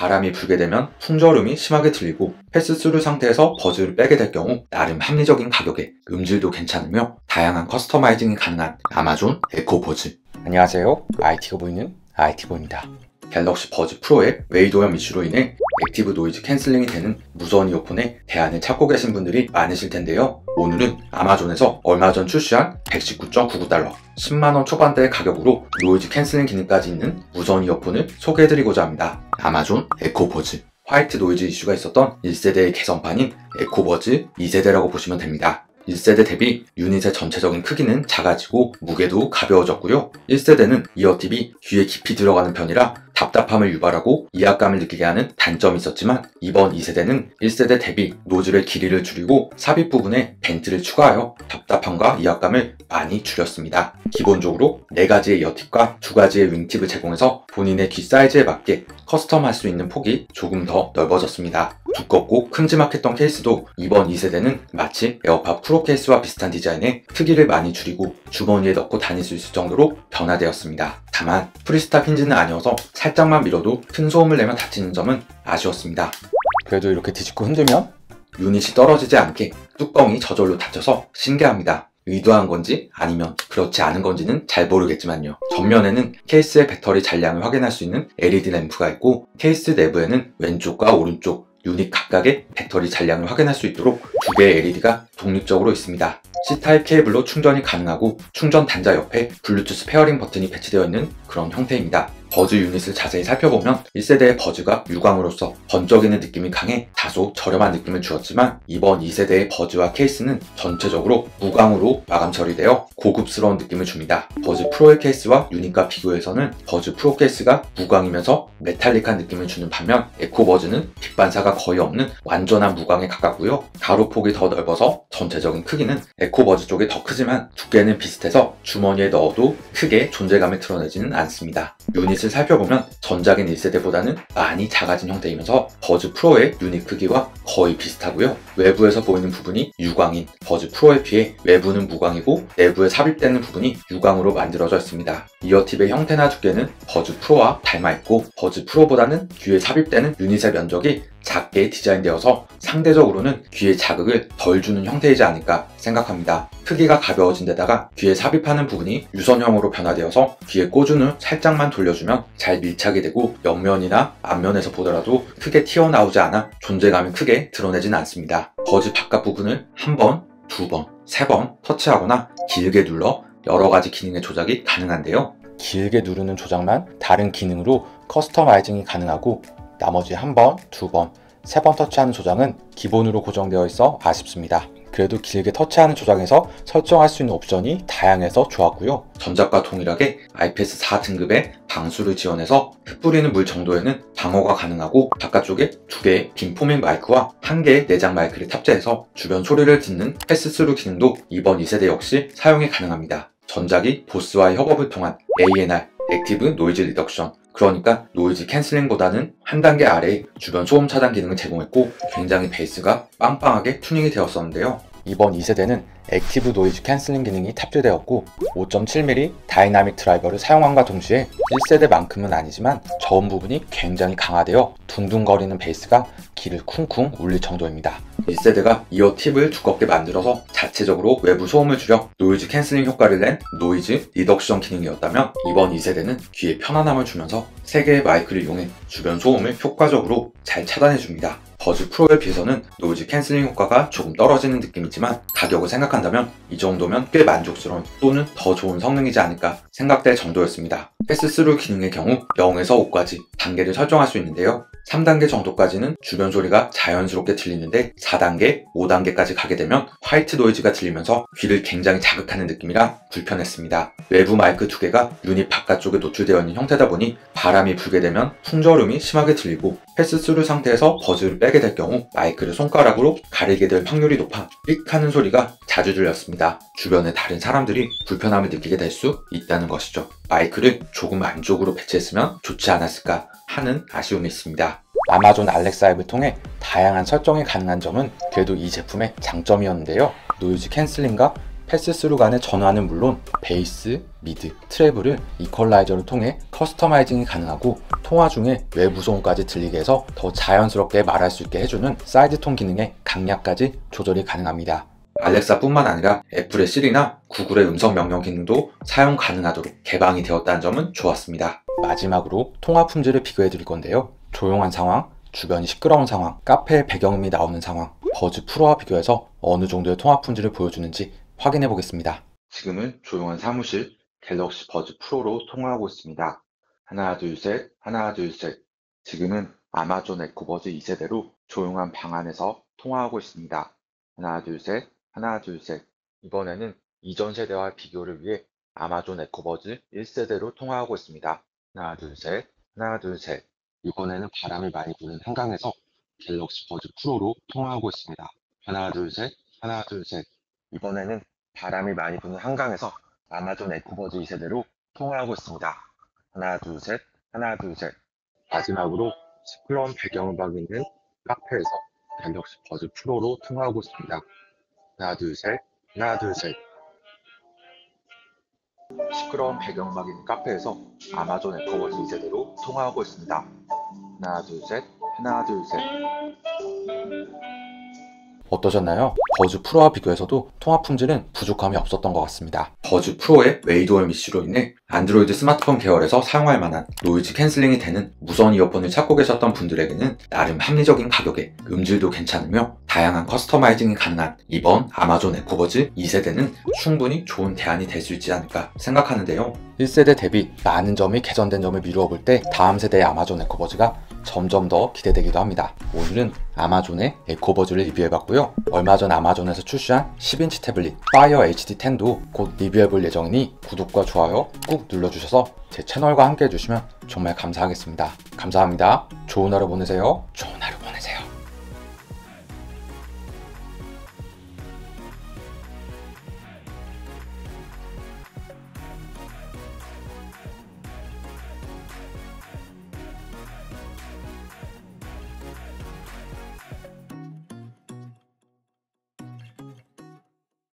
바람이 불게 되면 풍절음이 심하게 들리고 pass-through 상태에서 버즈를 빼게 될 경우 나름 합리적인 가격에 음질도 괜찮으며 다양한 customizing이 가능한 아마존 에코버즈 안녕하세요. IT가 보이는 IT보입니다. 갤럭시 버즈 프로의 외이도염 이슈로 인해 active noise canceling이 되는 무선 이어폰에 대안을 찾고 계신 분들이 많으실 텐데요. 오늘은 아마존에서 얼마 전 출시한 119.99달러, 10만원 초반대의 가격으로 noise canceling 기능까지 있는 무선 이어폰을 소개해드리고자 합니다. 아마존 에코버즈. white noise 이슈가 있었던 1세대의 개선판인 에코버즈 2세대라고 보시면 됩니다. 1세대 대비 유닛의 전체적인 크기는 작아지고 무게도 가벼워졌고요. 1세대는 ear tip이 귀에 깊이 들어가는 편이라 답답함을 유발하고 이압감을 느끼게 하는 단점이 있었지만 이번 2세대는 1세대 대비 노즐의 길이를 줄이고 삽입 부분에 vent를 추가하여 답답함과 이압감을 많이 줄였습니다. 기본적으로 4가지의 ear tip과 2가지의 wing tip을 제공해서 본인의 귀 사이즈에 맞게 custom할 수 있는 폭이 조금 더 넓어졌습니다. 두껍고 큼지막했던 케이스도 이번 2세대는 마치 에어팟 프로 케이스와 비슷한 디자인에 크기를 많이 줄이고 주머니에 넣고 다닐 수 있을 정도로 변화되었습니다. 다만 free-stop hinge는 아니어서 살짝만 밀어도 큰 소음을 내며 닫히는 점은 아쉬웠습니다. 그래도 이렇게 뒤집고 흔들면 유닛이 떨어지지 않게 뚜껑이 저절로 닫혀서 신기합니다. 의도한 건지 아니면 그렇지 않은 건지는 잘 모르겠지만요. 전면에는 케이스의 배터리 잔량을 확인할 수 있는 LED 램프가 있고 케이스 내부에는 왼쪽과 오른쪽 유닛 각각의 배터리 잔량을 확인할 수 있도록 두 개의 LED가 독립적으로 있습니다. C type 케이블로 충전이 가능하고 충전 단자 옆에 블루투스 pairing 버튼이 배치되어 있는 그런 형태입니다. 버즈 유닛을 자세히 살펴보면 1세대의 버즈가 유광으로서 번쩍이는 느낌이 강해 다소 저렴한 느낌을 주었지만 이번 2세대의 버즈와 케이스는 전체적으로 무광으로 마감 처리되어 고급스러운 느낌을 줍니다. 버즈 프로의 케이스와 유닛과 비교해서는 버즈 프로 케이스가 무광이면서 metallic한 느낌을 주는 반면 에코버즈는 빛 반사가 거의 없는 완전한 무광에 가깝고요. 가로폭이 더 넓어서 전체적인 크기는 에코버즈 쪽이 더 크지만 두께는 비슷해서 주머니에 넣어도 크게 존재감을 드러내지는 않습니다. 유닛을 살펴보면 전작인 1세대보다는 많이 작아진 형태이면서 버즈 프로의 유닛 크기와 거의 비슷하고요. 외부에서 보이는 부분이 유광인 버즈 프로에 비해 외부는 무광이고 내부에 삽입되는 부분이 유광으로 만들어져 있습니다. ear tip의 형태나 두께는 버즈 프로와 닮아 있고 버즈 프로보다는 귀에 삽입되는 유닛의 면적이 작게 디자인되어서 상대적으로는 귀에 자극을 덜 주는 형태이지 않을까 생각합니다. 크기가 가벼워진 데다가 귀에 삽입하는 부분이 유선형으로 변화되어서 귀에 꽂은 후 살짝만 돌려주면 잘 밀착이 되고 옆면이나 앞면에서 보더라도 크게 튀어나오지 않아 존재감이 크게 드러내진 않습니다. 버즈 바깥 부분을 한 번, 두 번, 세 번 터치하거나 길게 눌러 여러 가지 기능의 조작이 가능한데요. 길게 누르는 조작만 다른 기능으로 커스터마이징이 가능하고 나머지 한 번, 두 번, 세 번 터치하는 조작은 기본으로 고정되어 있어 아쉽습니다. 그래도 길게 터치하는 조작에서 설정할 수 있는 옵션이 다양해서 좋았고요. 전작과 동일하게 IPX4 등급의 방수를 지원해서 흩뿌리는 물 정도에는 방어가 가능하고 바깥쪽에 두 개의 beamforming 마이크와 한 개의 내장 마이크를 탑재해서 주변 소리를 듣는 pass-through 기능도 이번 2세대 역시 사용이 가능합니다. 전작이 보스와의 협업을 통한 ANR, active noise reduction, 그러니까 noise canceling보다는 한 단계 아래의 주변 소음 차단 기능을 제공했고 굉장히 베이스가 빵빵하게 튜닝이 되었었는데요. 이번 2세대는 active noise canceling 기능이 탑재되었고 5.7mm dynamic driver를 사용함과 동시에 1세대만큼은 아니지만 저음 부분이 굉장히 강화되어 둥둥거리는 베이스가 귀를 쿵쿵 울릴 정도입니다. 1세대가 ear tip을 두껍게 만들어서 자체적으로 외부 소음을 줄여 noise canceling 효과를 낸 noise reduction 기능이었다면 이번 2세대는 귀에 편안함을 주면서 3개의 마이크를 이용해 주변 소음을 효과적으로 잘 차단해줍니다. 버즈 프로에 비해서는 noise canceling 효과가 조금 떨어지는 느낌이지만 가격을 생각한다면 이 정도면 꽤 만족스러운 또는 더 좋은 성능이지 않을까 생각될 정도였습니다. pass-through 기능의 경우 0에서 5까지 단계를 설정할 수 있는데요. 3단계 정도까지는 주변 소리가 자연스럽게 들리는데 4 단계, 5단계까지 가게 되면 white noise가 들리면서 귀를 굉장히 자극하는 느낌이라 불편했습니다. 외부 마이크 두 개가 유닛 바깥쪽에 노출되어 있는 형태다 보니 바람이 불게 되면 풍절음이 심하게 들리고 pass-through 상태에서 버즈를 빼게 될 경우 마이크를 손가락으로 가리게 될 확률이 높아 삑 하는 소리가 자주 들렸습니다. 주변의 다른 사람들이 불편함을 느끼게 될 수 있다는 것이죠. 마이크를 조금 안쪽으로 배치했으면 좋지 않았을까 하는 아쉬움이 있습니다. 아마존 알렉사 앱을 통해 다양한 설정이 가능한 점은 그래도 이 제품의 장점이었는데요. noise canceling과 pass-through 간의 전환은 물론 bass, mid, treble을 이퀄라이저를 통해 customizing이 가능하고 통화 중에 외부 소음까지 들리게 해서 더 자연스럽게 말할 수 있게 해주는 sidetone 기능의 강약까지 조절이 가능합니다. 알렉사뿐만 아니라 애플의 시리나 구글의 음성 명령 기능도 사용 가능하도록 개방이 되었다는 점은 좋았습니다. 마지막으로 통화 품질을 비교해 드릴 건데요. 조용한 상황, 주변이 시끄러운 상황, 카페의 배경음이 나오는 상황, 버즈 프로와 비교해서 어느 정도의 통화 품질을 보여주는지 확인해 보겠습니다. 지금은 조용한 사무실 갤럭시 버즈 프로로 통화하고 있습니다. 하나 둘 셋, 하나 둘 셋. 지금은 아마존 에코버즈 2세대로 조용한 방 안에서 통화하고 있습니다. 하나 둘 셋, 하나 둘 셋. 이번에는 이전 세대와 비교를 위해 아마존 에코버즈 1세대로 통화하고 있습니다. 하나 둘 셋, 하나 둘 셋. 이번에는 바람이 많이 부는 한강에서 갤럭시 버즈 프로로 통화하고 있습니다. 하나 둘 셋, 하나 둘 셋. 이번에는 바람이 많이 부는 한강에서 아마존 에코버즈 2세대로 통화하고 있습니다. 하나 둘 셋, 하나 둘 셋. 마지막으로 시끄러운 배경음악이 있는 카페에서 갤럭시 버즈 프로로 통화하고 있습니다. 하나 둘 셋, 하나 둘 셋. 시끄러운 배경음악이 있는 카페에서 아마존 에코버즈 2세대로 통화하고 있습니다. 하나 둘 셋, 하나 둘 셋. 어떠셨나요? 버즈 프로와 비교해서도 통화 품질은 부족함이 없었던 것 같습니다. 버즈 프로의 외이도염 이슈로 인해 안드로이드 스마트폰 계열에서 사용할 만한 noise canceling이 되는 무선 이어폰을 찾고 계셨던 분들에게는 나름 합리적인 가격에 음질도 괜찮으며 다양한 customizing이 가능한 이번 아마존 에코버즈 2세대는 충분히 좋은 대안이 될 수 있지 않을까 생각하는데요. 1세대 대비 많은 점이 개선된 점을 미루어 볼 때 다음 세대의 아마존 에코버즈가 점점 더 기대되기도 합니다. 오늘은 아마존의 에코버즈를 리뷰해봤고요. 얼마 전 아마존에서 출시한 10인치 태블릿 파이어 HD10도 곧 리뷰해볼 예정이니 구독과 좋아요 꾹 눌러주셔서 제 채널과 함께 해주시면 정말 감사하겠습니다. 감사합니다. 좋은 하루 보내세요. 좋은